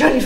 je n'y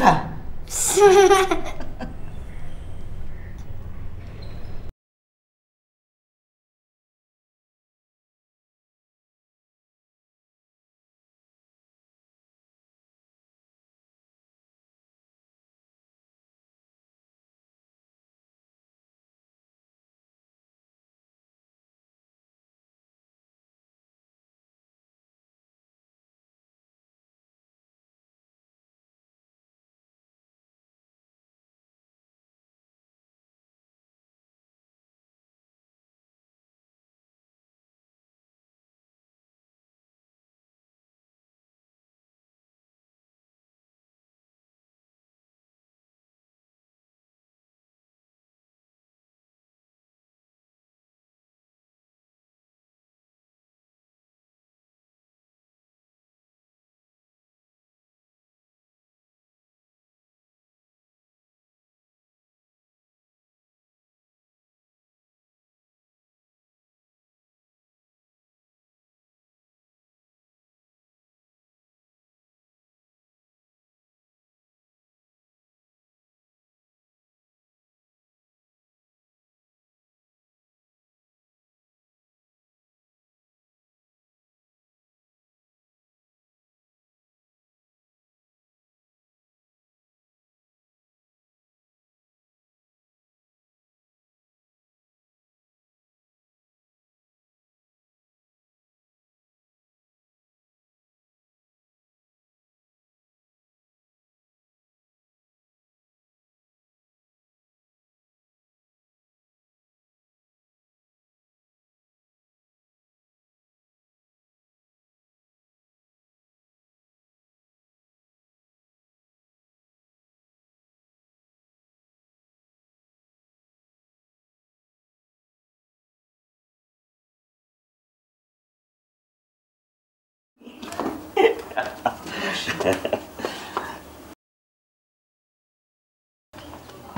Sharifa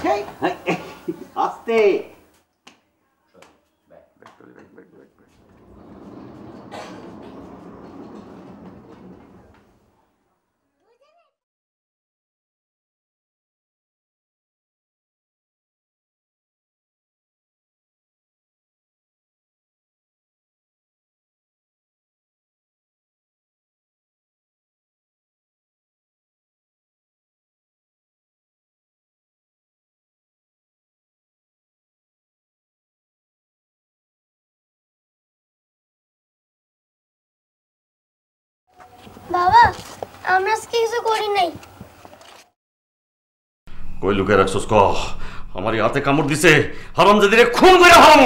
হেই আস্তে বাবা, আমরা কিছু করি নাই। কই লুকে রাখছস ক? আমার হাতে কামড় দিছে। হারামজাদিরে খুন করে হারাম।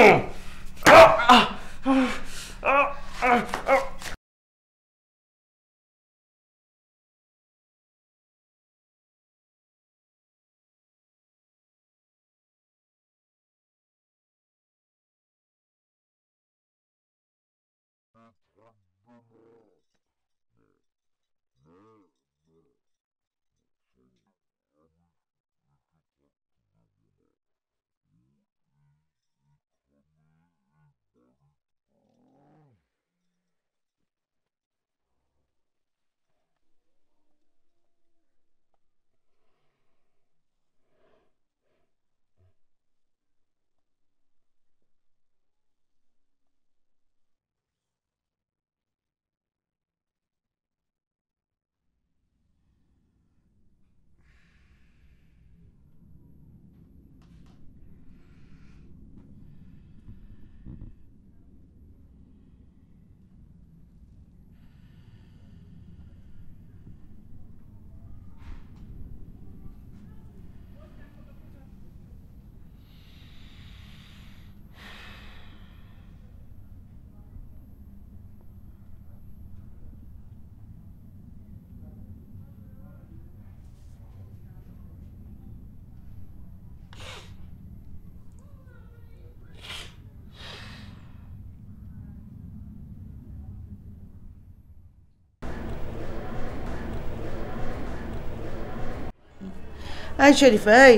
এই শরীফা এই।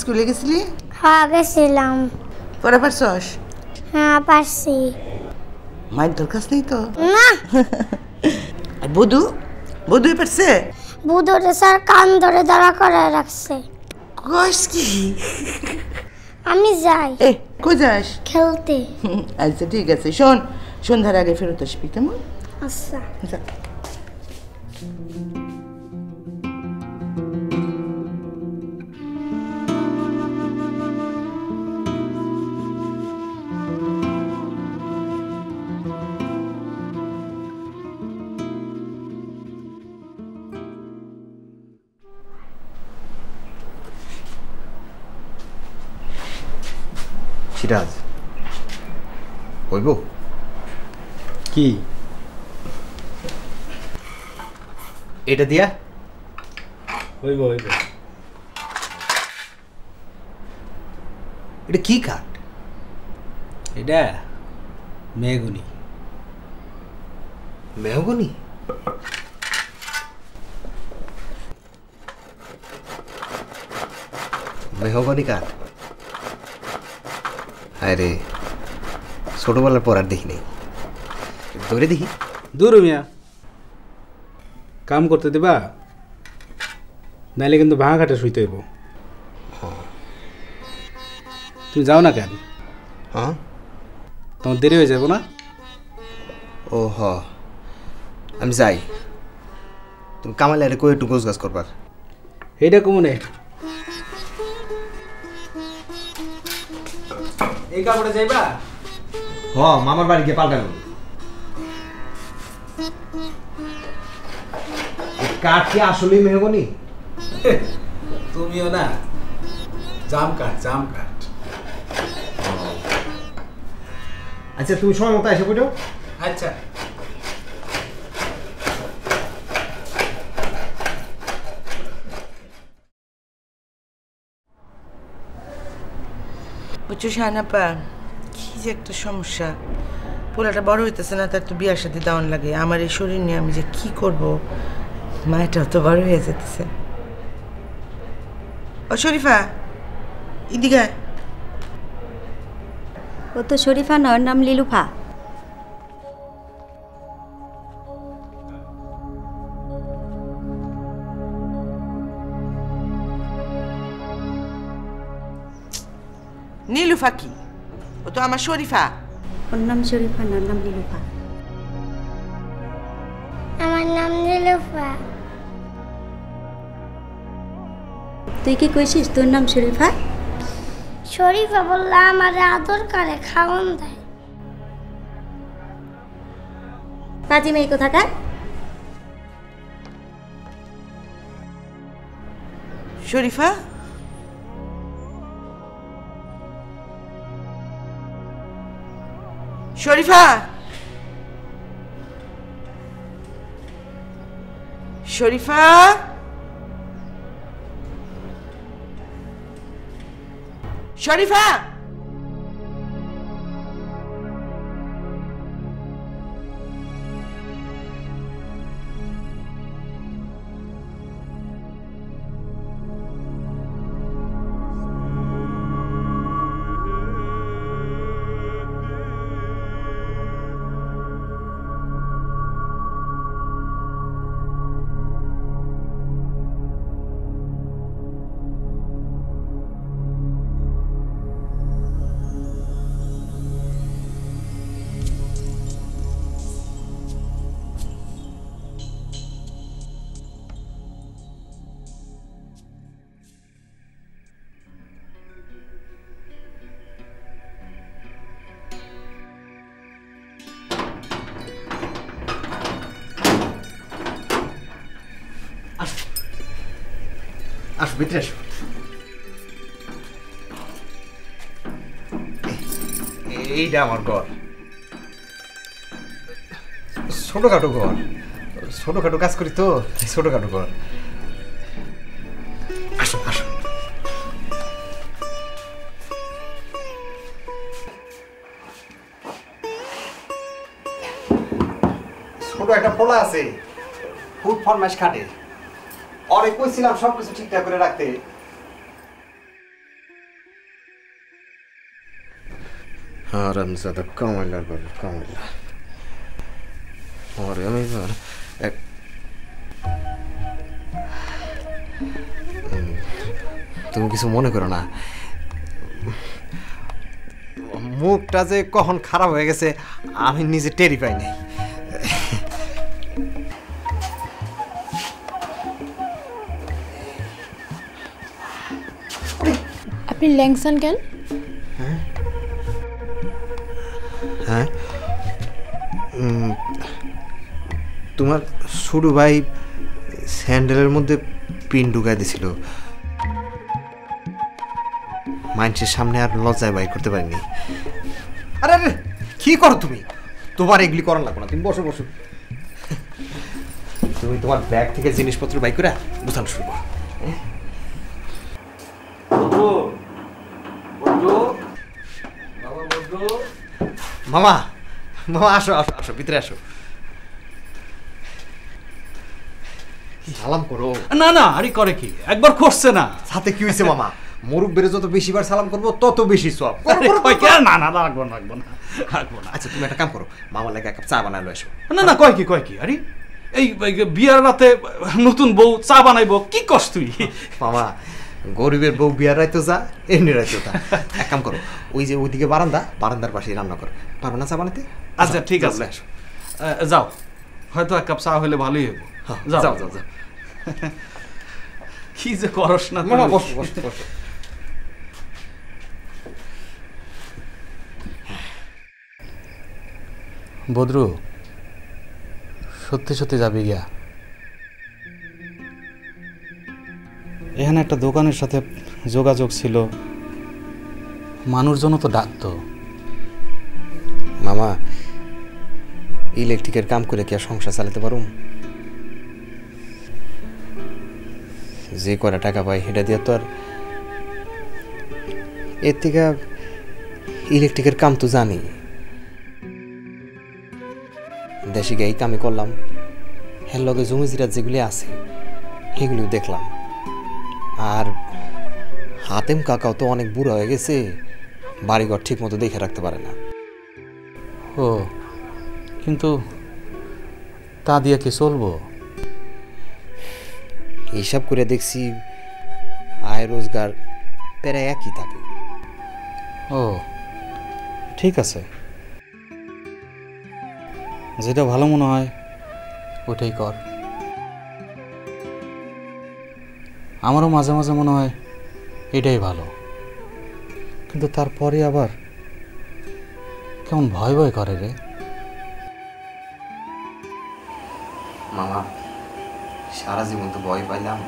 স্কুলে গেছিলি? হ্যাঁ গেছিলাম। পড়া পারছস? হ্যাঁ পারছি। মায়ের দরকার নেই তো? না। আর বধু? বধুই পারছে? বুধরে স্যার কান ধরে দাঁড়া করে রাখছে। কস কি? আমি যাই। এ কই যাস? খেলতে। আচ্ছা ঠিক আছে শোন। সন্ধ্যার আগে ফেরত আসবি কেমন? আচ্ছা। কি? এটা দিয়া? হইব হইব। এটা কি কাঠ? এটা মেগুনি মেহগনি? মেহগনি কাঠ? হায় রে ছোটবেলার পর আর দেখি নাই ধরে দেখি। দূর মিয়া। কাম করতে দিবা নাইলে কিন্তু ভাঙা ঘাটে শুইতে হইব। তুমি যাও না কেন? হ্যাঁ? তোমার দেরি হয়ে যাব না? ও হ। আমি যাই। তুমি কামালে আরে কই একটু গোছ গাছ করবার। এইটা কমনে। এই কাপড়ে যাইবা? হ মামার বাড়ি গিয়ে পাল্টানো কাঠ কি আসলেই মেহগনি? তুমিও না জাম কাঠ জাম কাঠ। আচ্ছা তুমি সময় মতো এসে পড়ো। আচ্ছা। বুঝছ শাহানাপা কি যে একটা সমস্যা। পোলাটা বড় হইতেছে না তার তো বিয়ার সাথে দাওয়ান লাগে। আমার এই শরীর নিয়ে আমি যে কি করব মায়েরটাও তো বড় হয়ে যেতেছে। ও শরীফা আয়। ও তো শরীফা নয় নাম লিলুফা। নীলুফা কি? ও তো আমার শরীফা। ওর নাম শরীফা ওর নাম লিলুফা আমার নাম নীলুফা। তুই কি কইছিস তোর নাম শরীফা? শরীফা বললে আমার আদর করে খাওয়ান দেয়। পাজি মেয়ে কোথাকার? শরীফা? শরীফা শরীফা শরীফা ভিতরে আসো এ- এইটা আমার ঘর। ছোটখাটো ঘর। ছোটখাটো কাজ করি তো, ছোটখাটো ঘর। ছোট একটা পোলা আছে ফুড ফরমাইশ খাটে। অনেক কইছিলাম, সবকিছু ঠিকঠাক করে রাখতে। হারামজাদা কামাইলার বাবু, কামাইলা। ওরে আমি এবার এক তুমি কিছু মনে করো না। মুখটা যে কখন খারাপ হয়ে গেছে, আমি নিজে টেরি পাই নাই আপনি ল্যাংসান কেন? হ্যাঁ? উম, তোমার ছোট ভাই স্যান্ডেলের মধ্যে পিন ঢুকাই দিছিল। মানুষের সামনে আর লজ্জায় বাই করতে পারিনি। আরে আরে কি করো তুমি? তোমার এগুলি করার লাগবে না তুমি বসো বসো। তুমি তোমার ব্যাগ থেকে জিনিসপত্র বাই করে বোঝানো শুরু করো। মামা মামা আসো আসো আসো ভিতরে আসো সালাম করো না না আরে করে কি? একবার করছে না। সাথে কি হয়েছে মামা? মুরব্বের যত বেশিবার সালাম করব তত বেশি সব? না না রাখব না রাখব না রাখব না। আচ্ছা তুমি একটা কাম করো। মামার লাগে এক কাপ চা বানালো এসো। না না কয় কি কয় কি? আরে এই এই বিয়ার রাতে নতুন বউ চা বানাইবো কি কস তুই? মামা গরিবের বউ বিয়ার রাইতো যা এমনি রাইতো তা। এক কাম করো ওই যে ওইদিকে বারান্দা বারান্দার পাশেই রান্না করো। পারবে না চা বানাতে আচ্ছা ঠিক আছে। আসো। যাও। হয়তো এক কাপ চা হলে ভালোই হইব। হ্যাঁ, যাও। যাও যাও কি যে করস না। বসো বসো বসো। বদ্রু সত্যি সত্যি যাবি গিয়া? এখানে একটা দোকানের সাথে যোগাযোগ ছিল। মানুষজন তো ডাকতো। মামা, ইলেকট্রিকের কাম করে কি আর সংসার চালাতে পারুম? যে করা টাকা পাই সেটা দিয়ে তো আর এর থেকে ইলেকট্রিকের কাম তো জানি। দেশে গিয়ে এই কামে করলাম। এর লগে জমি জিরাত যেগুলি আছে, সেগুলিও দেখলাম। আর হাতেম কাকাও তো অনেক বুড়ো হয়ে গেছে বাড়িঘর ঠিক মতো দেখে রাখতে পারে না। ও কিন্তু তা দিয়ে কি চলবো? হিসাব করে দেখছি আয় রোজগার প্রায় একই থাকে। ও ঠিক আছে। যেটা ভালো মনে হয় ওটাই কর। আমারও মাঝে মাঝে মনে হয় এটাই ভালো। কিন্তু তারপরে আবার কেমন ভয় ভয় করে রে। মামা সারা জীবন তো ভয় পাইলাম।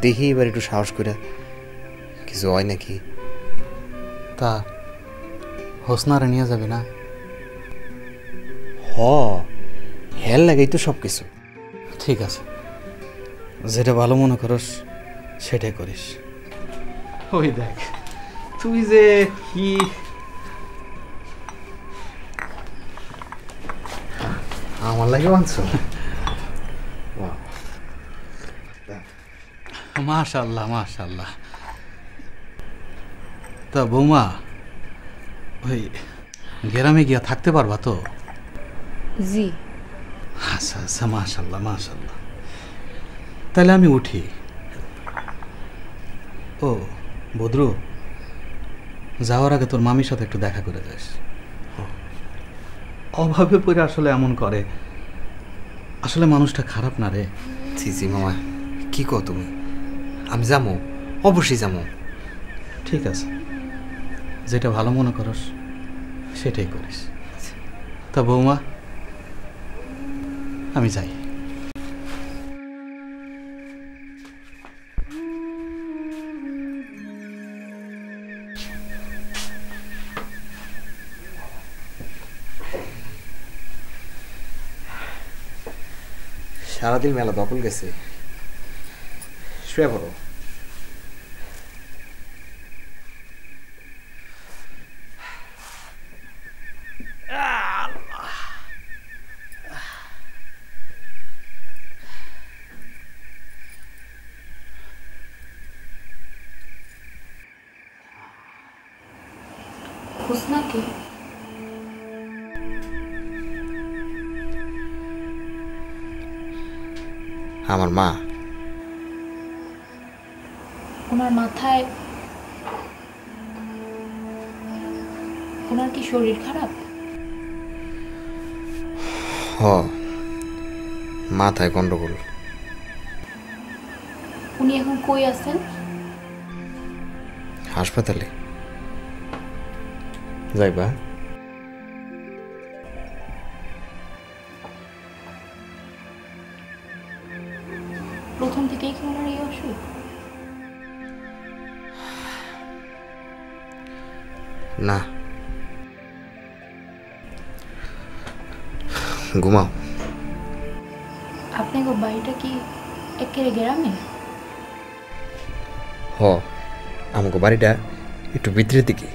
দেখি এবার একটু সাহস করে কিছু হয় নাকি। তা হোসনারে নিয়ে যাবি না? হ হেল লাগেই তো সব কিছু ঠিক আছে। যেটা ভালো মনে করস সেটাই করিস। ওই দেখ তুই যে কি আমার লাগে আনছো মাশাল্লাহ মাশাল্লাহ। তা বৌমা ওই গ্রামে গিয়া থাকতে পারবা তো? জি। আচ্ছা আচ্ছা মাশাল্লাহ মাশাল্লাহ। তাহলে আমি উঠি। ও বদ্রু যাওয়ার আগে তোর মামির সাথে একটু দেখা করে যাস। অভাবে পড়ে আসলে এমন করে। আসলে মানুষটা খারাপ না রে। জি জি মামা কি কো তুমি? আমি যাব অবশ্যই যাব। ঠিক আছে। যেটা ভালো মনে করস সেটাই করিস। তা বৌমা আমি যাই। সারাদিন মেলা দখল গেছে। শুয়ে পড়ো। হোসনা কে? আমার মা। ওনার মাথায় ওনার কি শরীর খারাপ? হ। মাথায় গন্ডগোল। উনি এখন কই আছেন? হাসপাতালে। যাইবা প্রথম থেকেই কি ওনার এই অসুখ না ঘুমাও আপনাকে বাড়িটা কি একেবারে গ্রামে হ আমাকে বাড়িটা একটু ভিতরের দিকে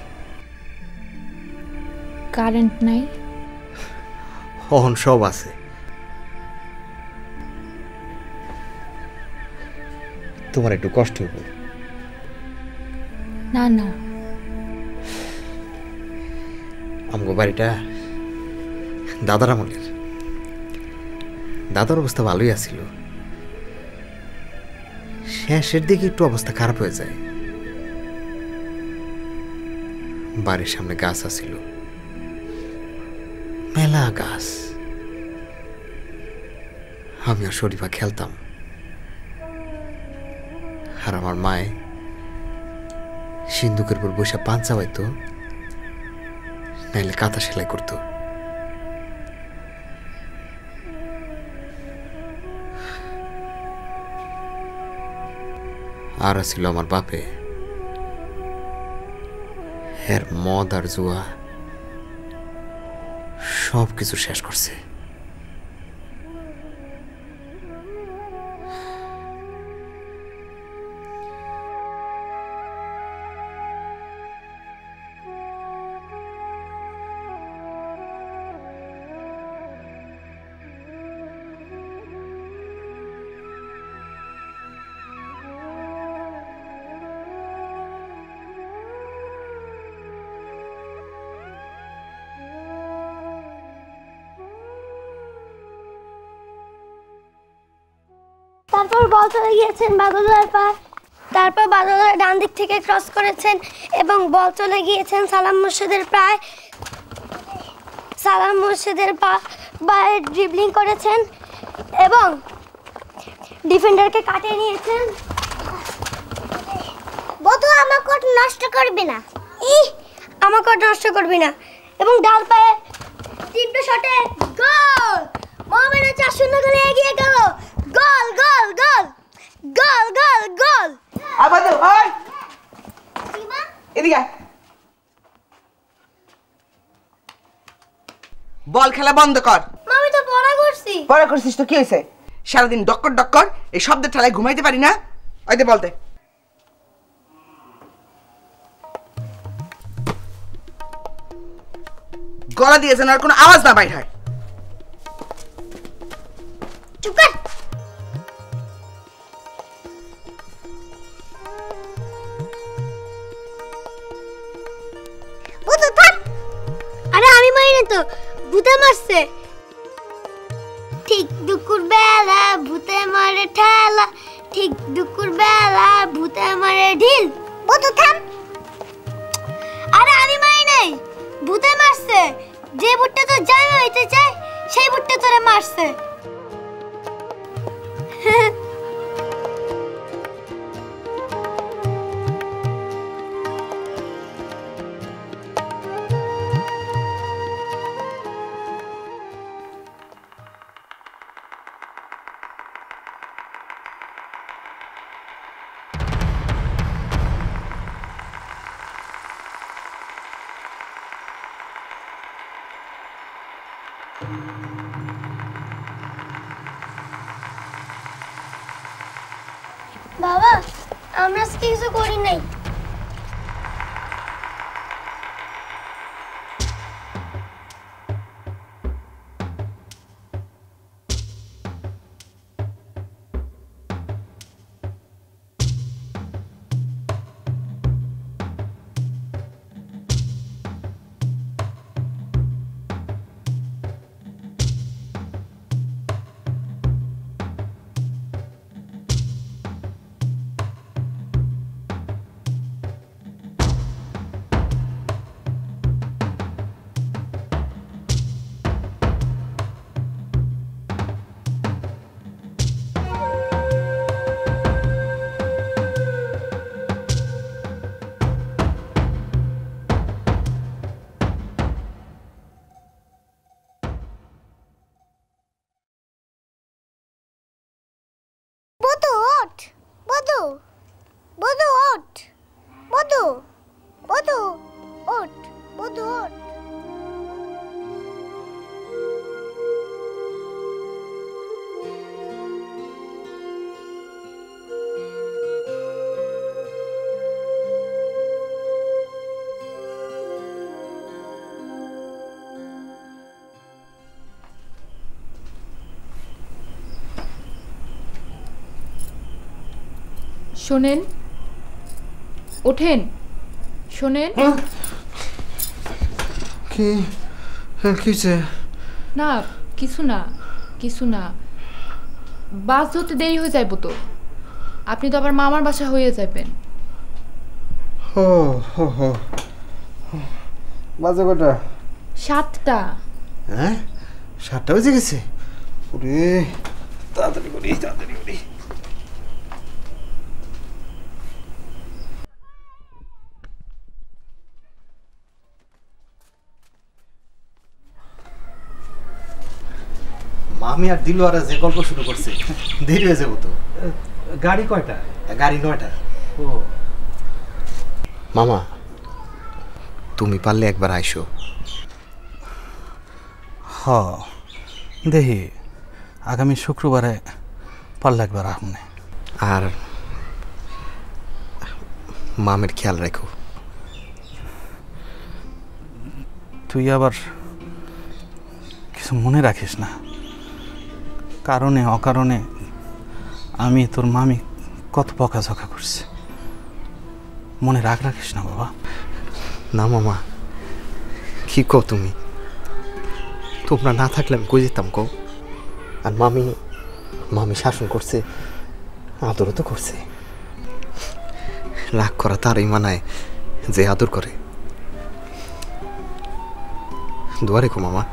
কারেন্ট নাই? হন সব আছে। তোমার একটু কষ্ট হইব না না। আমাকে বাড়িটা দাদার আমলের। দাদার অবস্থা ভালোই আছিল। শেষের দিকে একটু অবস্থা খারাপ হয়ে যায়। বাড়ির সামনে গাছ আছিল। মেলা গাছ আমি আর শরীফা খেলতাম। আর আমার মায়ে সিন্ধুকের উপর বসে পান চাবাইতো নাইলে কাঁথা সেলাই করতো। আর ছিল আমার বাপে। এর মদ আর জুয়া সব কিছু শেষ করছে। চলে বাদলের পা তারপর বাদলের ডান দিক থেকে ক্রস করেছেন এবং বল চলে গিয়েছেন সালাম মুর্শিদের প্রায় সালাম মুর্শিদের পা পায়ে ড্রিবলিং করেছেন এবং ডিফেন্ডারকে কাটিয়ে নিয়েছেন। বধু আমার কোট নষ্ট করবি না। ই আমার কোট নষ্ট করবি না। এবং ডাল পায়ে তীব্র শটে গোল! মোহামেডান চার শূন্য গোলে এগিয়ে গেল। গোল গোল গোল। গোল গোল গোল। আবাদে ওই এদিকে। বল খেলা বন্ধ কর। আমি তো পড়া করছি। পড়া করছিস তো কি হয়েছে? সারাদিন ডক্কর ডক্কর এই শব্দের ঠেলায় ঘুমাইতে পারি না। ওই দে বলতে গলা দিয়ে যেন আর কোনো আওয়াজ না বাইর হয়। চুপ কর। তো ভূতে মারছে। ঠিক দুপুর বেলা ভূতে মারে ঠেলা, ঠিক দুপুর বেলা ভূতে মারে ঢিল। ভূতে থাম। আরে আমি মাই নাই। ভূতে মারছে। যে ভুট্টা তো জামা হইতে চায়, সেই ভুট্টা তোরে মারছে। শোনেন। ওঠেন। শোনেন। কি? কিছে না কিছু না কিছু না। বাস ধরতে দেরি হয়ে যাইব তো। আপনি তো আবার মামার বাসা হয়ে যাবেন ও হো হো। বাজে কটা সাতটা। হ্যাঁ? সাতটা বেজে গেছে? ওরে তাড়াতাড়ি করি তাড়াতাড়ি। মামি আর দিল আর যে গল্প শুরু করছি দেরি হয়ে যাব তো। গাড়ি কয়টা? গাড়ি নয়টা। ও। মামা তুমি পারলে একবার আইসো। হ দেখি আগামী শুক্রবারে পারলে একবার আপনি আর মামের খেয়াল রেখো। তুই আবার কিছু মনে রাখিস না? কারণে, অকারণে আমি তোর মামি কত বকাঝকা করছে। মনে রাখ রাখিস না বাবা। না মামা, কি কও তুমি? তোমরা না থাকলে আমি কই যেতাম কও? আর মামি মামি শাসন করছে, আদরও তো করছে। রাগ করা তারই মানায় যে আদর করে। দুয়ারে কো মামা।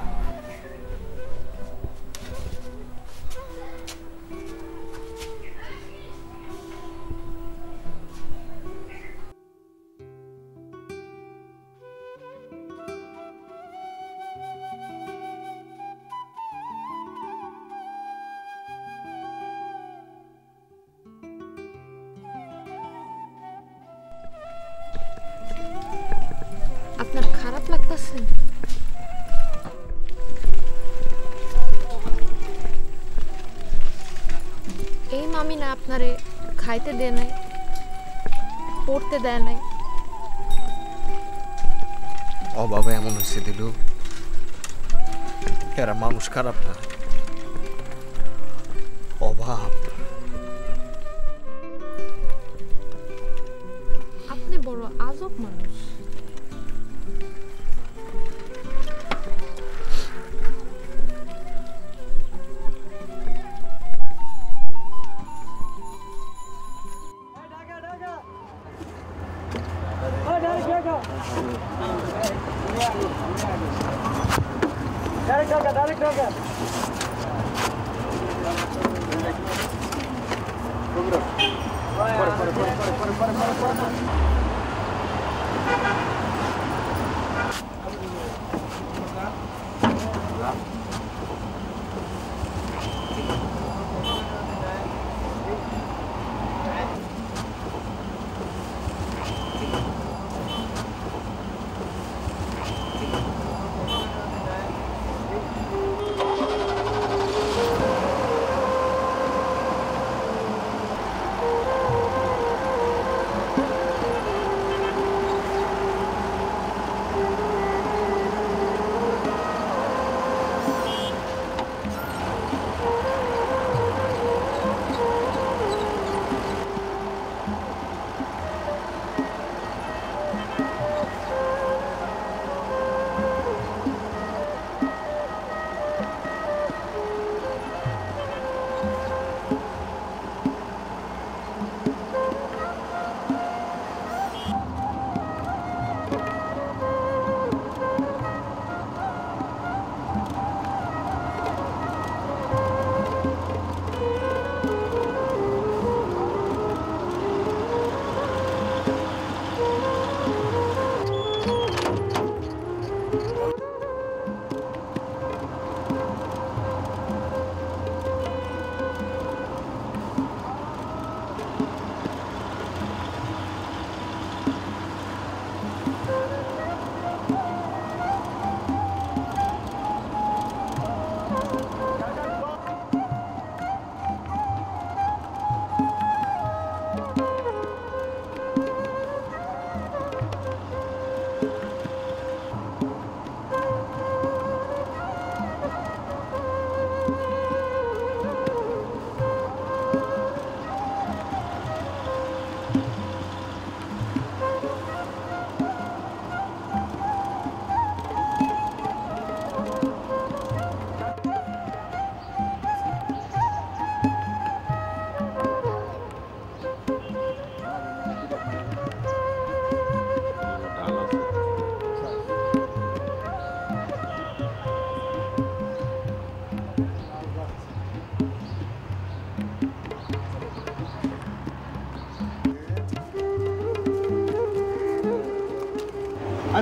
আপনারে খাইতে দেয় নাই, পড়তে দেয় নাই। অভাবে এমন হয়েছে দিলু। এরা মানুষ খারাপ না।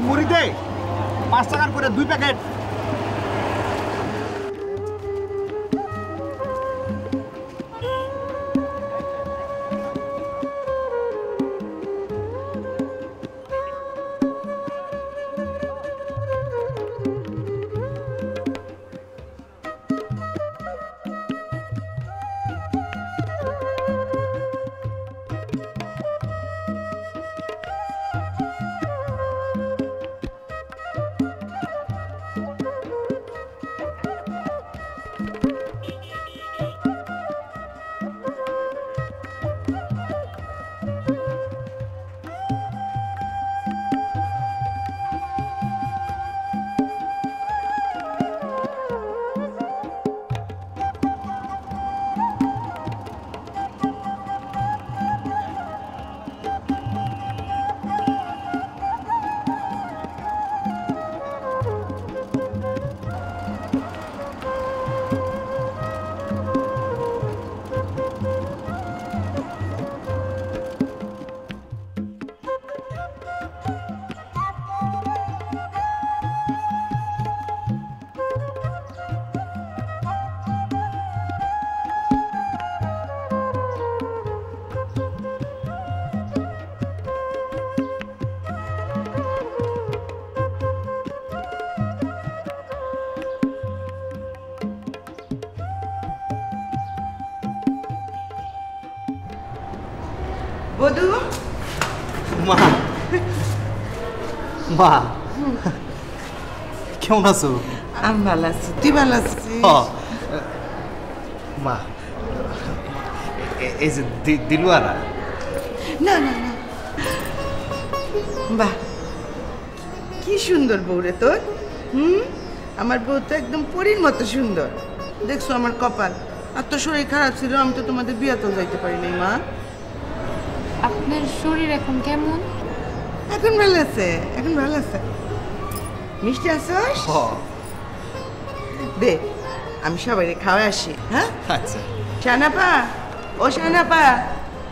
আমি মুড়ি দে পাঁচ টাকার করে দুই প্যাকেট বধু মা। মা। কেমন আছো? আমি ভালো আছি। তুই ভালো আছিস? হ। মা। এ- এই যে দি- দিলুয়ারা না না না। বাহ। কি সুন্দর বউ রে তোর। হুম? আমার বউ তো একদম পরীর মতো সুন্দর। দেখছ আমার কপাল। আর তো শরীর খারাপ ছিল আমি তো তোমাদের বিয়াতেও যাইতে পারি নাই মা। আপনার শরীর এখন কেমন? এখন ভালো আছে এখন ভালো আছে। মিষ্টি আছস? দে আমি সবাই খাওয়া আসি হ্যাঁ? আচ্ছা। শানাপা ও শানাপা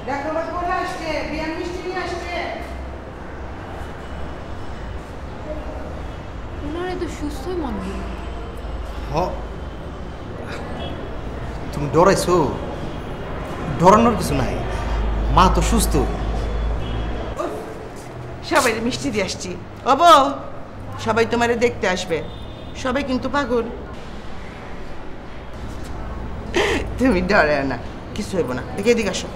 দেখো বা কোন আসছে? বিয়ার মিষ্টি নিয়ে আসছে। ওনারা তো সুস্থই মনে হয়। হ। তুমি ডরাইছো? ডরানোর কিছু নাই। মা তো সুস্থ সবাই মিষ্টি দিয়ে আসছি অব সবাই তোমারে দেখতে আসবে সবাই কিন্তু পাগল তুমি ডরে না কিছু হইব না দেখে এদিকে আসো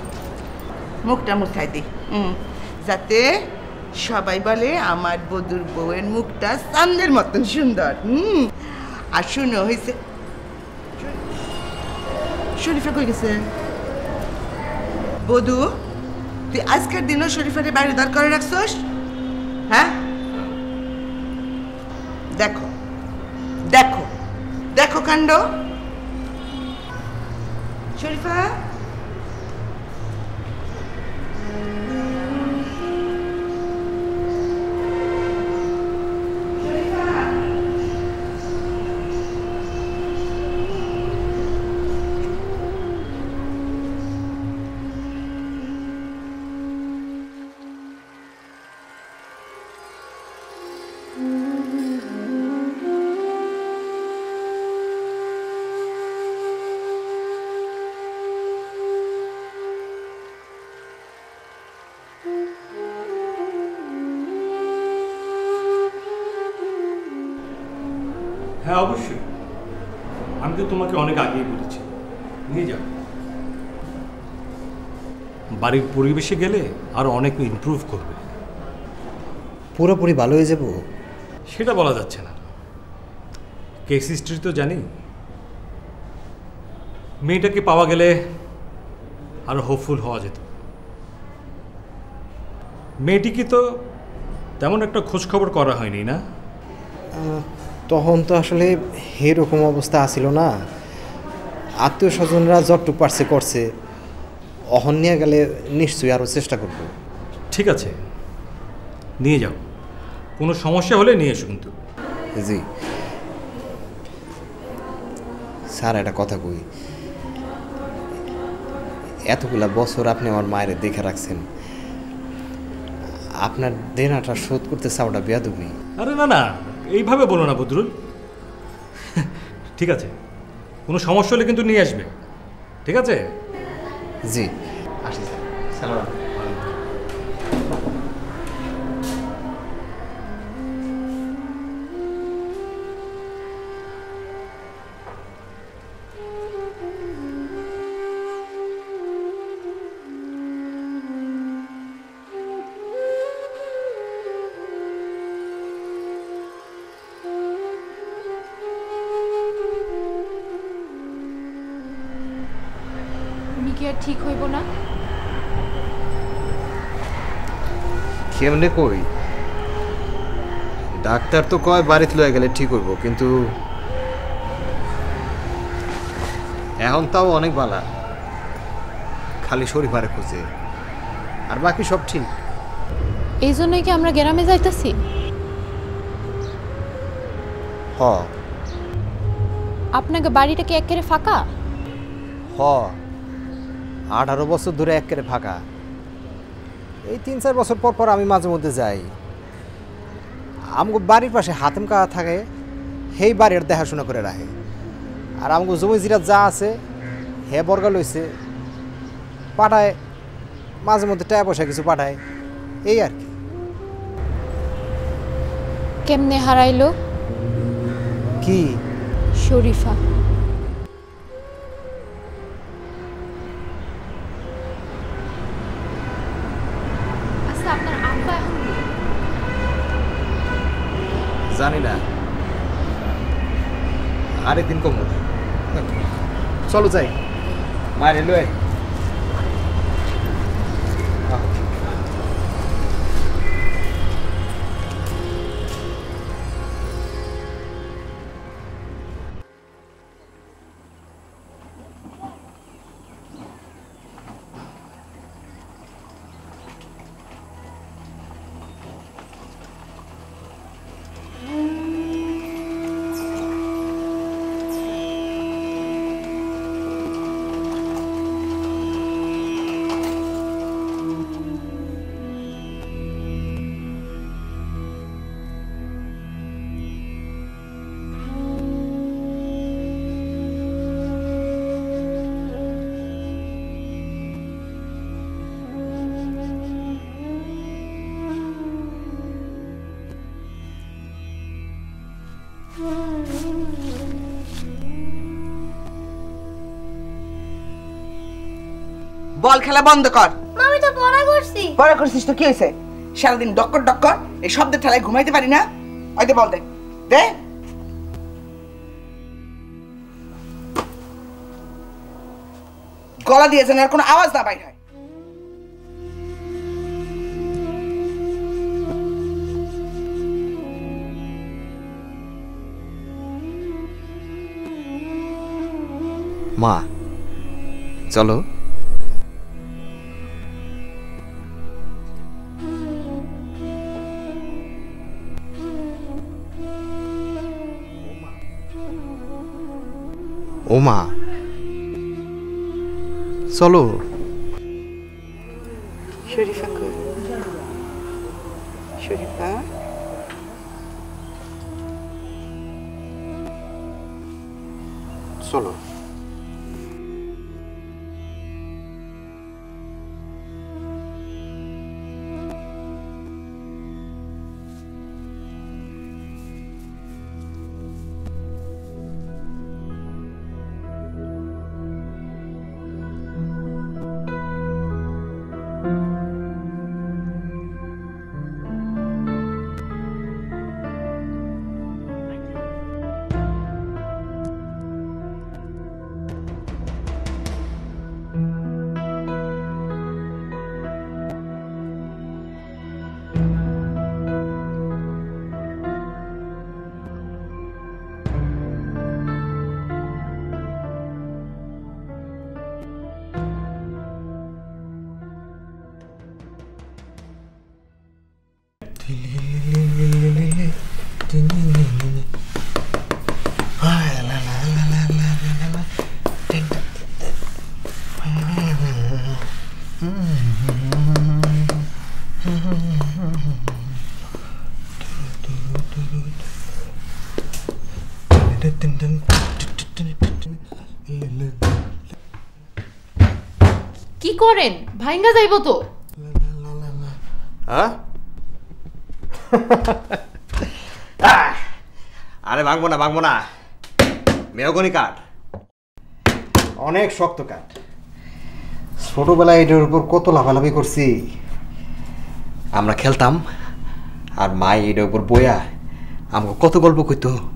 মুখটা দিই হুম যাতে সবাই বলে আমার বধুর বউয়ের মুখটা চান্দের মতন সুন্দর হুম আর শুনো হয়েছে শরীফা কই গেছে বধু, তুই আজকের দিনও শরীফারে বাইরে দাঁড় করে রাখছস? হ্যাঁ? দেখো দেখো দেখো কাণ্ড। শরীফা? তোমাকে অনেক আগেই বলেছি। নিয়ে যাও। বাড়ির পরিবেশে গেলে আরও অনেক ইমপ্রুভ করবে। পুরোপুরি ভালো হয়ে যাব? সেটা বলা যাচ্ছে না। কেস হিস্ট্রি তো জানি। মেয়েটাকে পাওয়া গেলে আরও হোপফুল হওয়া যেত। মেয়েটিকে তো তেমন একটা খোঁজখবর করা হয়নি না? তখন তো আসলে এরকম অবস্থা আসিল না। আত্মীয় স্বজনরা যতটুকু পারছে করছে অহন নিয়ে গেলে নিশ্চয়ই আরও চেষ্টা করব। ঠিক আছে নিয়ে যাও। কোনো সমস্যা হলে নিয়ে এসো কিন্তু। জি। স্যার একটা কথা কই। এতগুলা বছর আপনি আমার মায়ের দেখে রাখছেন। আপনার দেনাটা শোধ করতে চাওটা বেয়াদবি। আরে না না। এইভাবে বলো না বদরুল। ঠিক আছে। কোনো সমস্যা হলে কিন্তু নিয়ে আসবে। ঠিক আছে? জি। আসি স্যার। সালাম কেমনে কই ডাক্তার তো কয় বাড়িতে লয়ে গেলে ঠিক হইব কিন্তু এখন তাও অনেক বালা। খালি শরীফারে খুঁজে। আর বাকি সব ঠিক। এই জন্যই কি আমরা গ্রামে যাইতাছি? হ। আপনাকে বাড়িটা কি একেবারে ফাঁকা? হ। আঠারো বছর ধরে একেবারে ফাঁকা। এই তিন চার বছর পর পর আমি মাঝে মধ্যে যাই। আমগো বাড়ির পাশে হাতেম কাকা থাকে সেই বাড়ির দেখাশোনা করে রাখে। আর আমগো জমি জিরা যা আছে হে বর্গা লইছে পাঠায় মাঝে মধ্যে টাকা পয়সা কিছু পাঠায় এই আর কি। কেমনে হারাইলো? কি? শরীফা। আরেকদিন কম। চলো যাই। মারে লয়ে বল খেলা বন্ধ কর। আমি তো পড়া করছি। পড়া করছিস তো কি হয়েছে? সারাদিন ডক্কর ডক্কর এই শব্দের ঠেলায় ঘুমাইতে পারি না? ওই দে বল দে। দে। গলা দিয়ে যেন আর কোনো আওয়াজ না বাইর হয়। মা চলো। ও মা চলো। শরীফা কই? শরীফা? চলো। কি করেন? ভাইঙ্গা যাইব তো। হ্যাঁ? আরে ভাঙবো না ভাঙবো না। মেয়গনি কাঠ। অনেক শক্ত কাঠ। ছোটবেলায় এটার উপর কত লাফালাফি করছি। আমরা খেলতাম, আর মা এটার উপর বইয়া আমাকে কত গল্প কইতো।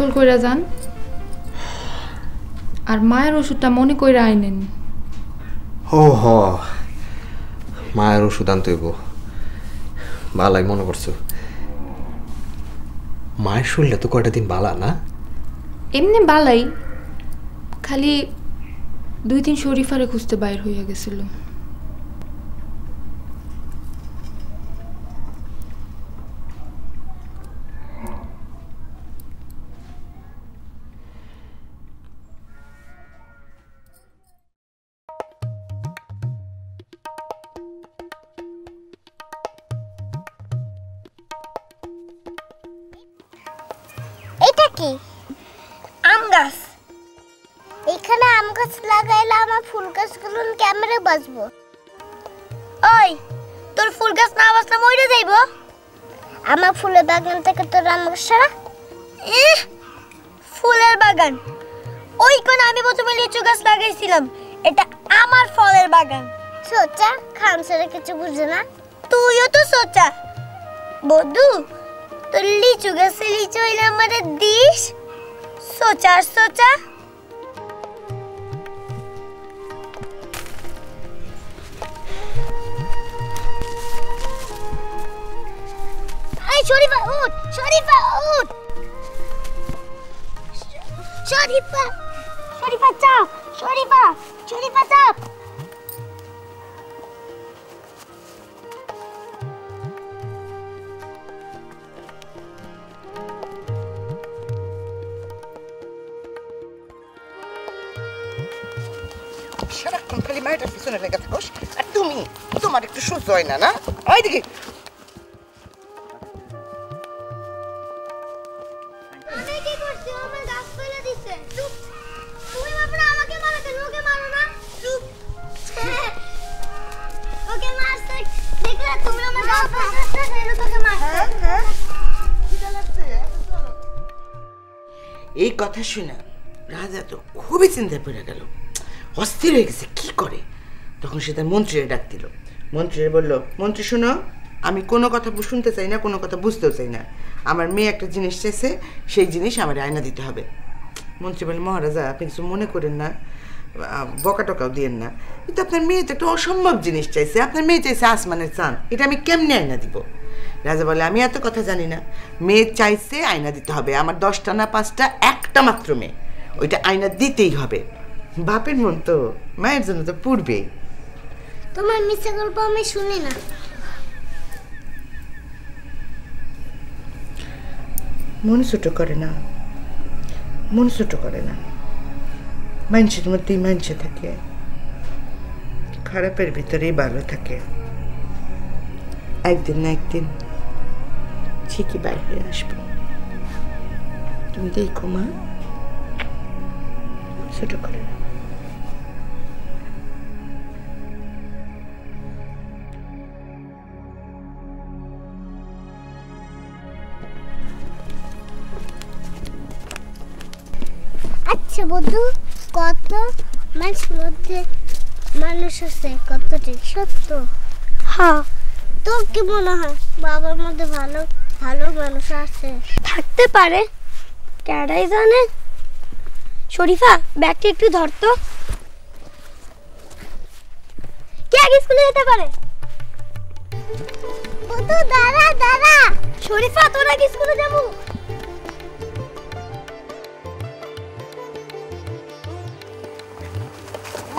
গোসল কইরা যান। আর মায়ের ওষুধটা মনে কইরা আইনেন। ও হ। মায়ের ওষুধ আনতে হইব। বালাই মনে করছ মায়ের শরীরটা তো কয়টা দিন বালা না? এমনি বালাই। খালি দুই দিন শরীফারে খুঁজতে বাইর হইয়া গেছিল। ইহ, ফুলের বাগান। ওই কোন আমি প্রথমে লিচু গাছ লাগাইছিলাম। এটা আমার ফলের বাগান। সোচা ছেড়ে কিছু বুঝে না। তুইও তো সোচা। বধু তোর লিচু গাছে লিচু হইলে আমারে দিস। সোচা সোচা। শরীফা উঠ। শরীফা, উঠ। শরীফা শরীফা, চাপ। শরীফা শরীফা, চাপ। সারাক্ষণ খালি মায়ের পিছনে লেগে থাকোস, আর তুমি, তোমার একটু সহ্য হয় না না? ওই দিকে এই কথা শুনে রাজা তো খুবই চিন্তায় পড়ে গেল। অস্থির হয়ে গেছে, কি করে? তখন সে তার মন্ত্রীরে ডাক দিল। মন্ত্রী বলল, মন্ত্রী শোনো, আমি কোনো কথা শুনতে চাই না, কোনো কথা বুঝতেও চাই না। আমার মেয়ে একটা জিনিস চাইছে, সেই জিনিস আমার আয়না দিতে হবে। মন্ত্রী বলে মহারাজা, আপনি কিছু মনে করেন না বকা টকাও দিয়েন না। কিন্তু আপনার মেয়ে তো একটা অসম্ভব জিনিস চাইছে, আপনার মেয়ে চাইছে আসমানের চান এটা আমি কেমনে আয়না দিব? রাজা বলে আমি এত কথা জানি না। মেয়ে চাইছে আয়না দিতে হবে। আমার দশটা না পাঁচটা একটা মাত্র মেয়ে। ওইটা আয়না দিতেই হবে। বাপের মন তো মায়ের জন্য তো পূর্বেই। তোমার মিথ্যা গল্প আমি শুনি না। মন ছোট করে না। মন ছোট করে না। মানুষের মধ্যেই মানুষে থাকে। খারাপের ভিতরেই ভালো থাকে। একদিন না একদিন ঠিকই বাইর আসব। তুমি দেখো মা। ছোট করে। আচ্ছা বন্ধু কত মানুষের মধ্যে মানুষ আছে কত ঠিক সত্য? হ্যাঁ। তোর কি মনে হয় বাবার মধ্যে ভালো ভালো মানুষ আছে। থাকতে পারে। কেডাই জানে। শরীফা ব্যাগটা একটু ধরতো কে আগে স্কুলে যেতে পারে? বন্ধু দাঁড়া দাঁড়া। শরীফা তোর আগে স্কুলে যাব।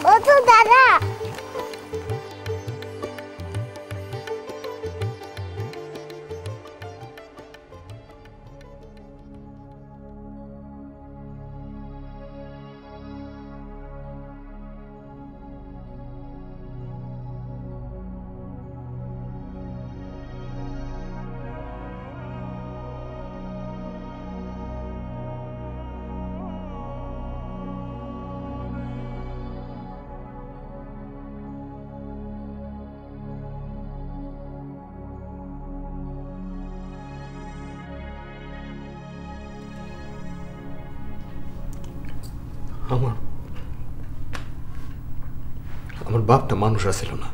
বন্ধু দাঁড়া। বাপটা মানুষ আছিল না।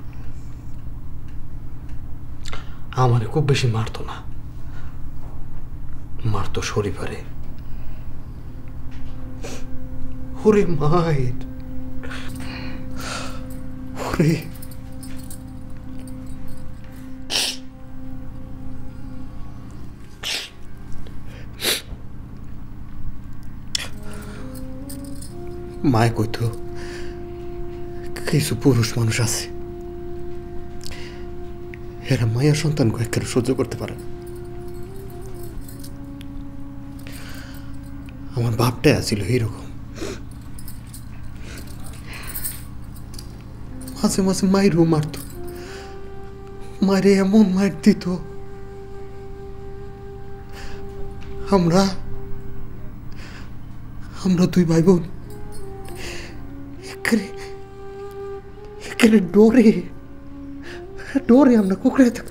আমার খুব বেশি মারতো না। মারতো শরীফারে। ওরে মায়ের। ওরে। মায় কইতো কিছু পুরুষ মানুষ আছে এরা মায়ের সন্তান কয়েকবার সহ্য করতে পারে না আমার বাপটাই আছিল এইরকম মাঝে মাঝে মায়েরও মারত মায়ের এমন মায়ের দিত আমরা আমরা দুই ভাই বোন এখানে ডোরে ডোরে আমরা কুকড়ে থাকতাম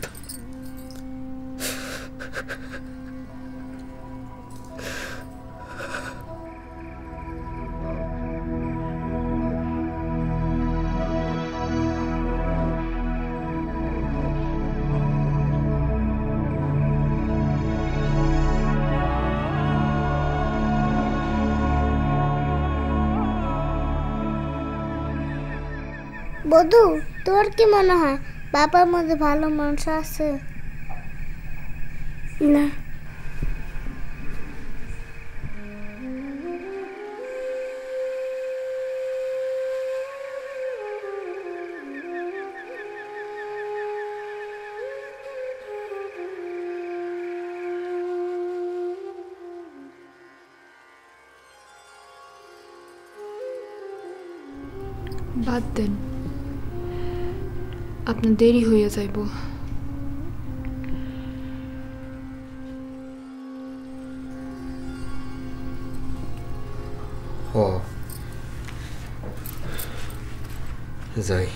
বধু তোর কি মনে হয়? বাবার মধ্যে ভালো মানুষ আছে? না। বাদ দেন। আপনার দেরি হইয়া যাইব। ও যাই।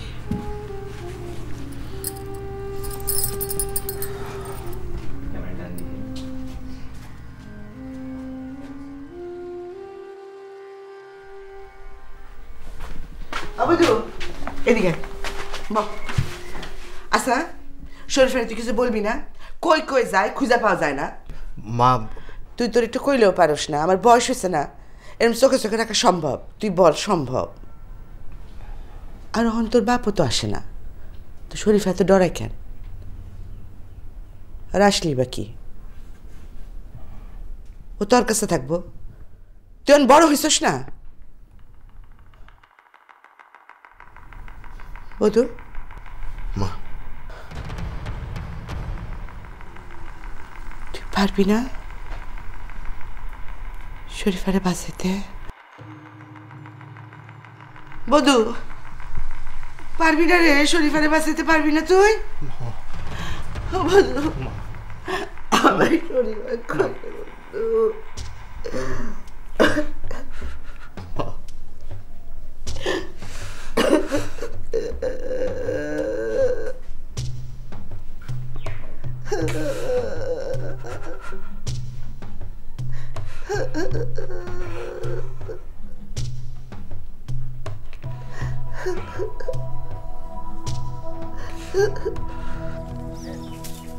আবুদু এদিকে বল আচ্ছা শরীফের তুই কিছু বলবি না? কই কই যায় খুঁজে পাওয়া যায় না। মা তুই তোর একটু কইলেও পারস না আমার বয়স হয়েছে না। এরকম চোখে চোখে রাখা সম্ভব তুই বল সম্ভব। আর এখন তোর বাপও তো আসে না। তো শরীফ এত ডরায় কেন? আর আসলি বা কি? ও তোর কাছে থাকব। তুই এখন বড় হইছস না? বধু মা পারবি না? শরীফারে বাঁচাইতে। বধু পারবি না রে? শরীফারে বাঁচাইতে পারবি না তুই? বধু আমার কথা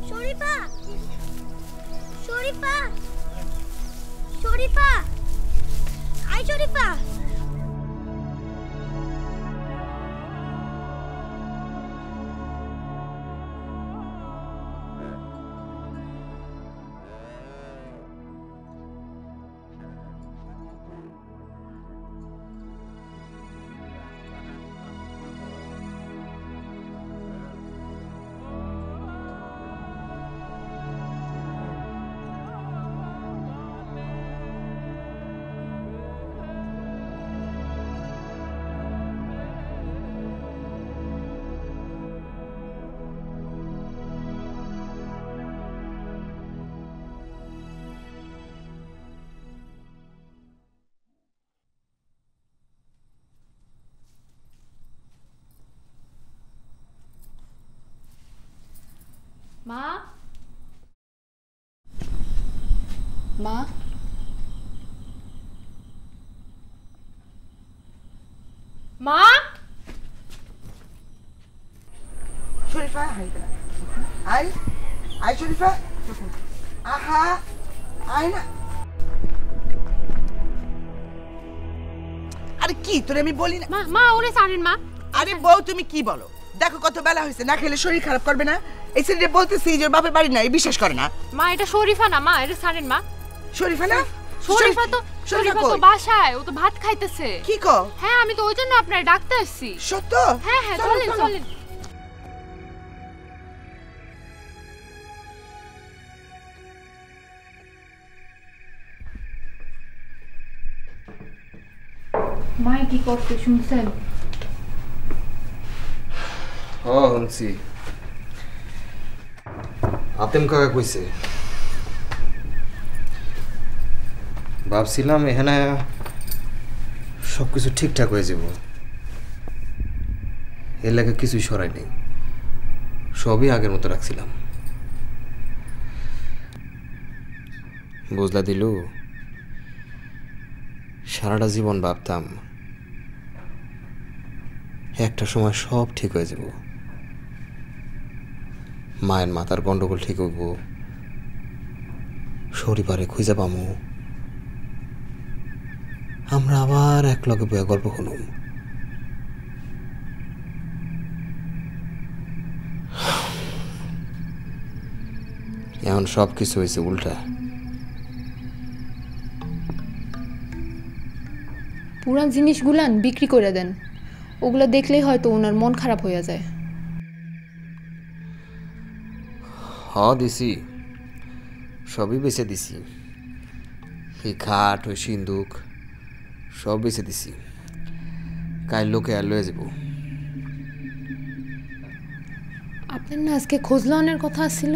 শরীফা শরীফা শরীফা আই শরীফা মা? মা? শরীফা হাই না আই আই শরীফা। আহা আয় না। আরে কি তোরে আমি বলি না? মা মা ওরে সারেন মা। আরে বউ তুমি কি বলো? দেখো কত বেলা হয়েছে না খেলে শরীর খারাপ করবে না? এই ছেলেটা বলতেছি যে ওর বাপের বাড়ি নাই বিশ্বাস করে না। মা এটা শরীফা না মা এটা সারেন মা। শরীফা না? শরীফা তো শরীফা তো বাসায় ও তো ভাত খাইতেছে। কি কো? হ্যাঁ আমি তো ওই জন্য আপনার ডাকতে আসছি। সত্য? হ্যাঁ হ্যাঁ চলো, চলেন চলেন। মা কি করতে শুনছেন? হ শুনছি। আতেম কাকা কইছে। ভাবছিলাম এখানে সব কিছু ঠিকঠাক হয়ে যাব। এলাকা কিছুই সরাই নেই। সবই আগের মতো রাখছিলাম। বুঝলা দিলু, সারাটা জীবন ভাবতাম একটা সময় সব ঠিক হয়ে যাব। মায়ের মাথার গন্ডগোল ঠিক হইব। শরীরে খুঁজে পামু। আমরা আবার এক লগে বয়ে গল্প শুনুম। এখন সব কিছু হয়েছে উল্টা। পুরান জিনিসগুলান বিক্রি করে দেন। ওগুলো দেখলেই হয়তো ওনার মন খারাপ হয়ে যায়। হ দিছি। সবই বেছে দিছি। এই খাট ওই সিন্দুক। সব বেছে দিছি। কাল লোকে আর লয়ে যাব। আপনার না আজকে খোঁজ লওয়ানোর কথা ছিল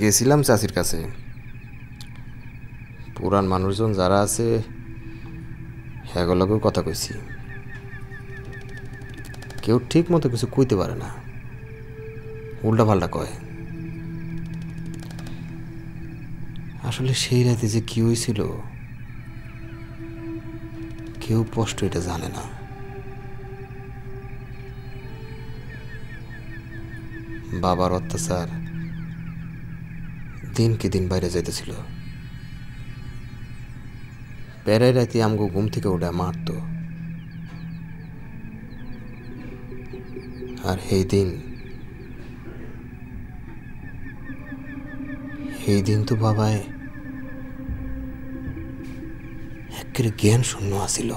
গেছিলাম চাষির কাছে। পুরান মানুষজন যারা আছে হ্যাগলগেও কথা কইছি। কেউ ঠিক মতো কিছু কইতে পারে না। উল্টা পাল্টা কয়। আসলে সেই রাতে যে কি হয়েছিল, কেউ স্পষ্ট এটা জানে না। বাবার অত্যাচার দিনকে দিন বাইরে যেতেছিল প্যারাই রাতে আমগো ঘুম থেকে উঠে মারতো। আর সেই দিন সেই দিন তো বাবায় একেবারে জ্ঞান শূন্য আসিল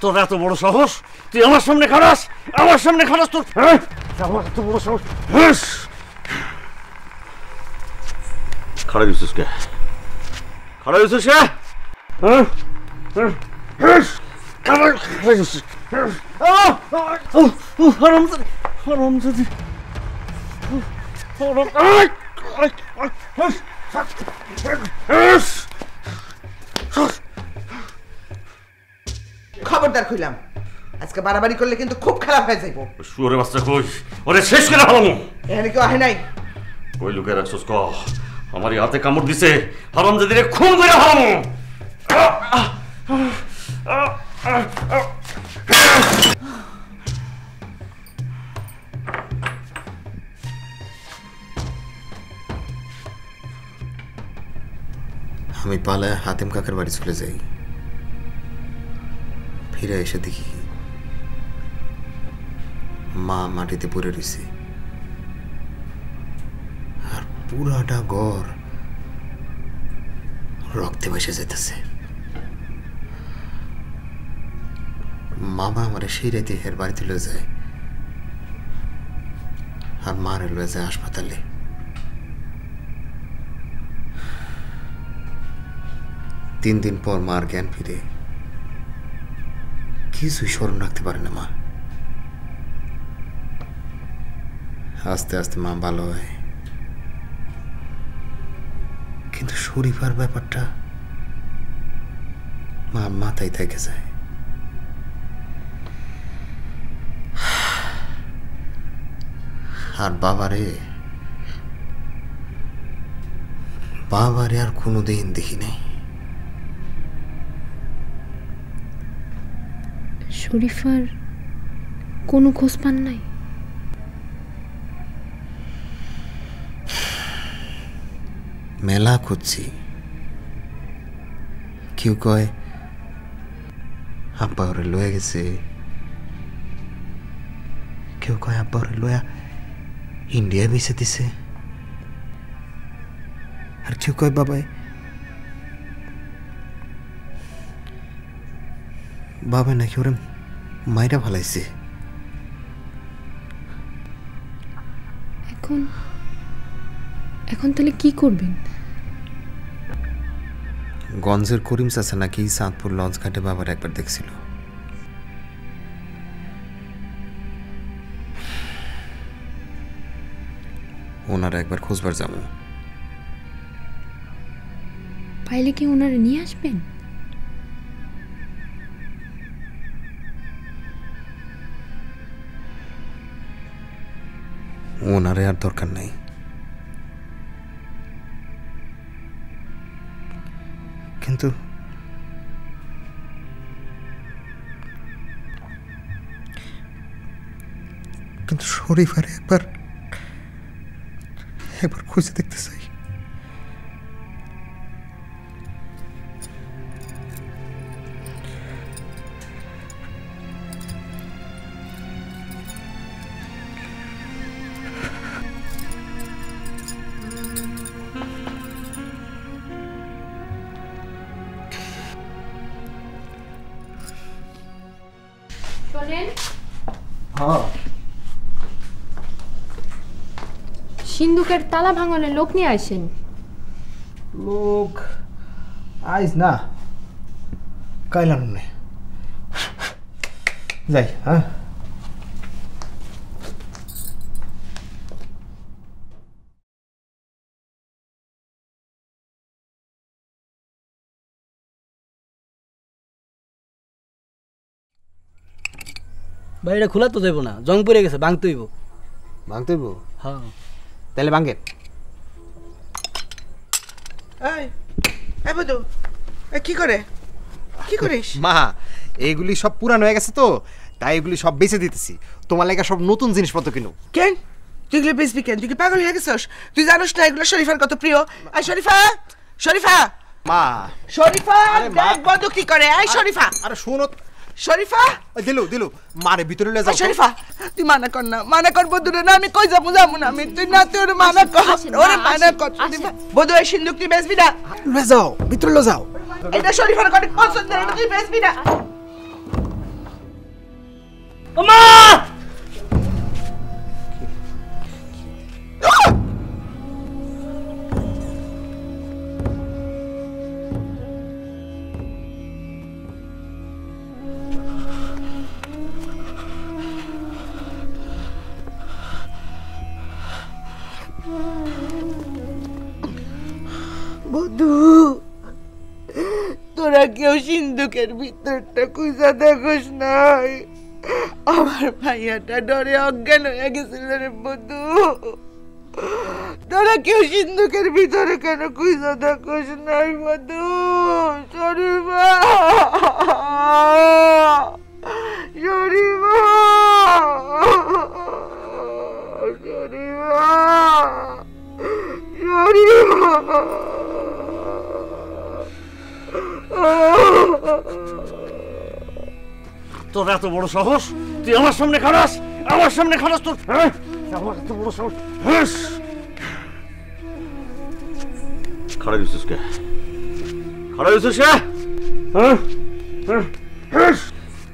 তোর এত বড় সাহস তুই আমার সামনে খারাস আমার সামনে খারাস তোর হ্যাঁ? আমার এত বড় সাহস হ্যাঁ? খাড়া দিছিস কে খাড়া দিছিস কে হ্যাঁ? হ্যাঁ? হ্যাঁ? খাড়া খাড়া হ্যাঁ! হ্যাঁ! খবরদার কইলাম আজকে বাড়াবাড়ি করলে কিন্তু খুব খারাপ হয়ে যাইব। শুয়োরে বাচ্চা কই? ওরে শেষ করে হারামো এখানে কেউ আহে নাই। কই লুকে রাখছস ক? আমার হাতে কামড় দিছে। হারাম জাদিরে খুন করে হারামো আমি পালায় হাতেম কাকের বাড়ি চলে যাই। ফিরে এসে দেখি মা মাটিতে পড়ে রয়েছে। আর পুরাটা ঘর রক্তে ভেসে যেতেছে মামা আমার সেই রাতে হের বাড়িতে লয়ে যায়। আর মারে লয়ে যায় হাসপাতালে। তিন দিন পর মার জ্ঞান ফিরে। কিছুই স্মরণ রাখতে পারে না মা। আস্তে আস্তে মা ভালো হয়। কিন্তু শরীফার ব্যাপারটা মা মাথায় থেকে যায়। আর বাবারে বাবারে আর কোনো দিন দেখি নাই শরীফার কোনো খোঁজ পান নাই? মেলা খুঁজছি। কেউ কয়, আব্বা ওরে লয়ে গেছে। কেউ কয়, আব্বা ওরে লয়া ইন্ডিয়া বেছে দিছে। আর কেউ কয়, বাবাই বাবা নাকি ওরে মাইরা ফালাইছে এখন এখন তাহলে কি করবেন? গঞ্জের করিম চাচা নাকি চাঁদপুর লঞ্চ ঘাটে বাবার একবার দেখছিল। ওনারা একবার খোঁজবার যাব। পাইলে কি ওনারে নিয়ে আসবেন? ওনারে আর দরকার নাই কিন্তু কিন্তু শরীফারে একবার একবার খুঁজে দেখতে চাই তালা ভাঙনে লোক নিয়ে আসেন। লোক? আইস না। কাইলাম নে। যাই হ্যাঁ। এটা খোলা তো যাইব না। জং পড়ে গেছে ভাঙতে হইব। ভাঙতে হইব? হ্যাঁ। তাহলে এ কি করে? কি করিস? মা এইগুলি সব পুরানো হয়ে গেছে তো তাই এগুলি সব বেঁচে দিতেছি। তোমার লেগে সব নতুন জিনিসপত্র কিনো। কেন? তুই এগুলো বেচবি কেন? তুই কি পাগল হয়ে গেছিস? তুই জানিস না এগুলো শরীফার কত প্রিয়? আই শরীফা শরীফা! মা। শরীফা দেখ বধু কি করে। এই শরীফা। আরে শোনো। শরীফা? দিলু দিলু মারে ভিতরে লয়ে যাও শরীফা তুই মানা কর না মানা কর বধুরে না আমি কই যাব যাব না আমি তুই না তুই ওরে মানা কর ওরে মানা কর বধু এই সিন্ধুক তুই বেচবি না? লয়ে যাও ভিতরে লয়ে যাও। এটা শরীফার অনেক পছন্দ এটা তুই বেচবি না? বধু তোরা কেউ সিন্ধুকের ভিতরটা খুঁজা দেখোস নাই আমার ভাইয়াটা ডরে অজ্ঞান হয়ে গেছিল রে বধু তোরা কেউ সিন্ধুকের ভিতরে কেন খুঁজা দেখোস নাই বধু শরীফা শরীফা শরীফা তোর এত বড় সাহস? তুই আমার সামনে খারাস আমার সামনে খারাস তোর? হ্যাঁ? আমার এত বড় সাহস। হ্যাঁ? খারাপ কে? খারাপ কে? হ্যাঁ? হ্যাঁ? হ্যাঁ?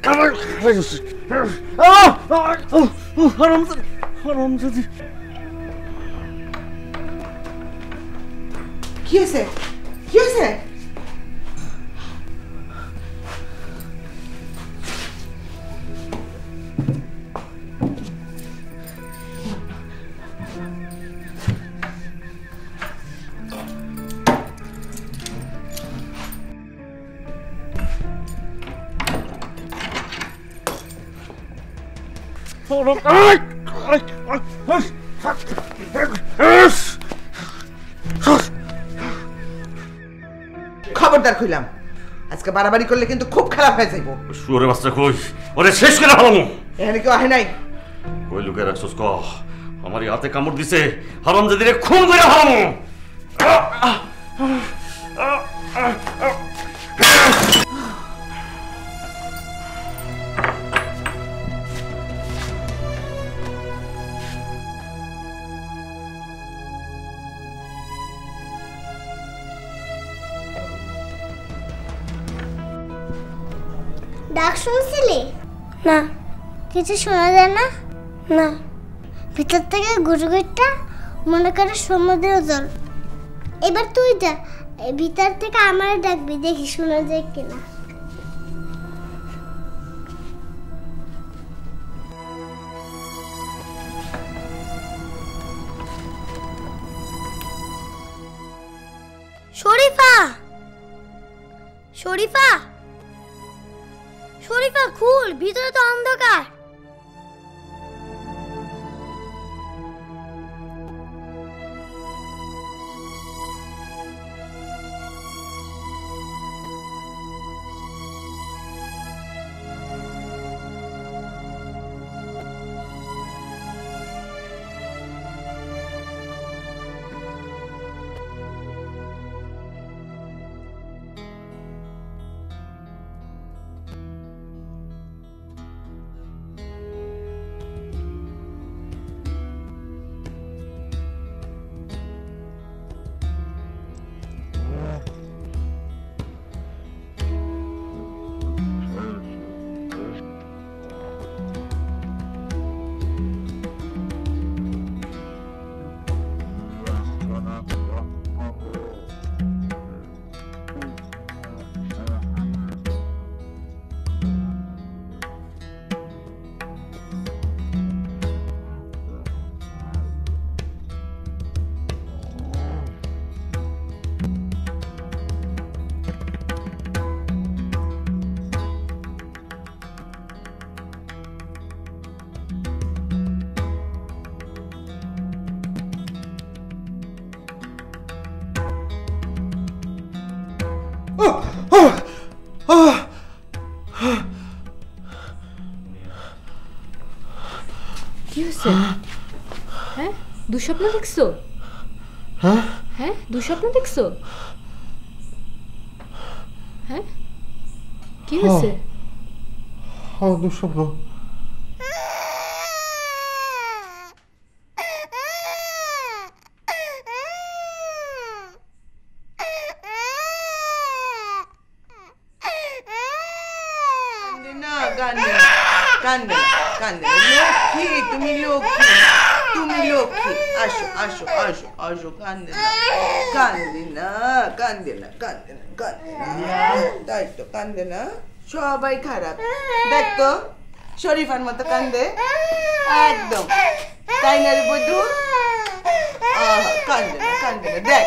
খারাপ? আহ! আহ! কি হয়েছে? কি হয়েছে? খবরদার কইলাম আজকে বাড়াবাড়ি করলে কিন্তু খুব খারাপ হয়ে যাইব। শুয়োরে বাচ্চা কই? ওরে শেষ করে হারামো এখানে কেউ আহে নাই। কই লুকে রাখছস ক? আমার হাতে কামড় দিছে হারাম জাদিরে খুন করে হারামো না। কিছু শোনা যায় না? না। ভিতর থেকে গুজগুজটা মনে করে সমুদ্র জল। এবার তুই যা ভিতর থেকে আমার ডাকবি দেখি শোনা যায় কিনা। দুঃস্বপ্ন দেখছ? হ্যাঁ? হ্যাঁ দুঃস্বপ্ন দেখছ? হ্যাঁ? কি হয়েছে? হ্যাঁ দুঃস্বপ্ন কান্দে না কান্দে না কান্দে না কান্দে না লক্ষ্মী তুমি লক্ষ্মী তুমি লক্ষ্মী আসো আসো আসো আসো কান্দে না কান্দে না কান্দে না কান্দে না কান্দে না তাই তো কান্দে না সবাই খারাপ। দেখ তো শরীফার মতো কান্দে। একদম। তাই না রে বধু কান্দে না কান্দে না। দেখ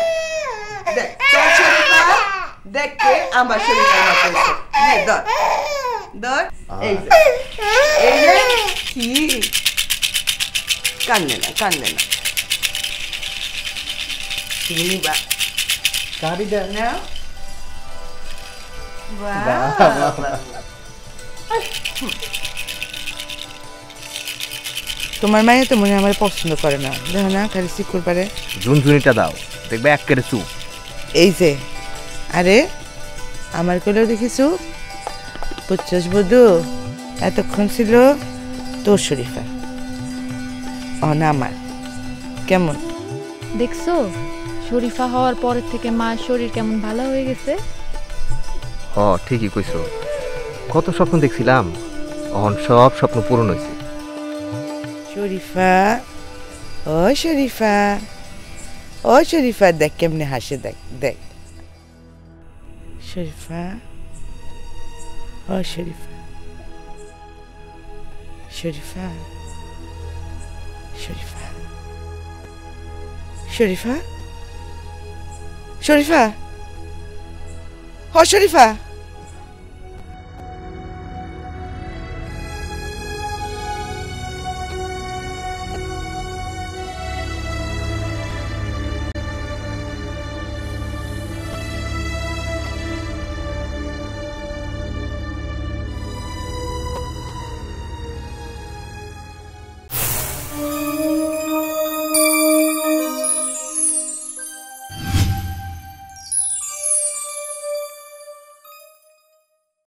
দেখ তোর শরীফা দেখতে আমার শরীফার মতো। নে, ধর। ধর। এই এই কি? কান্দে না কান্দে না। তুমি নিবা কারি দেন নাও তোমার মায়ে তো মনে আমার পছন্দ করে না। দেখো না খালি সিকুর পারে ঝুনঝুনিটা দাও দেখবে এক কেটে চুপ এই যে আরে আমার কোলেও দেখিছো? বুঝছস বধু এতক্ষণ ছিল তোর শরীফা। অন আমার। কেমন? দেখছ শরীফা হওয়ার পরের থেকে মার শরীর কেমন ভালো হয়ে গেছে? হ ঠিকই কইছো। কত স্বপ্ন দেখছিলাম, অহন সব স্বপ্ন পূরণ হয়েছে শরীফা, ও শরীফা ও শরীফা, দেখ কেমনে হাসে, দেখ দেখ। শরীফা, ও শরীফা শরীফা শরীফা শরীফা শরীফা। ও শরীফা